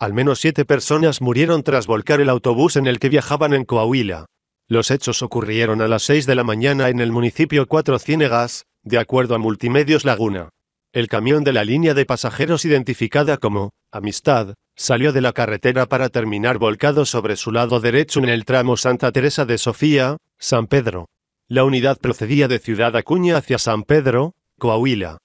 Al menos siete personas murieron tras volcar el autobús en el que viajaban en Coahuila. Los hechos ocurrieron a las 6 de la mañana en el municipio Cuatro Ciénegas, de acuerdo a Multimedios Laguna. El camión de la línea de pasajeros identificada como Amistad salió de la carretera para terminar volcado sobre su lado derecho en el tramo Santa Teresa de Sofía, San Pedro. La unidad procedía de Ciudad Acuña hacia San Pedro, Coahuila.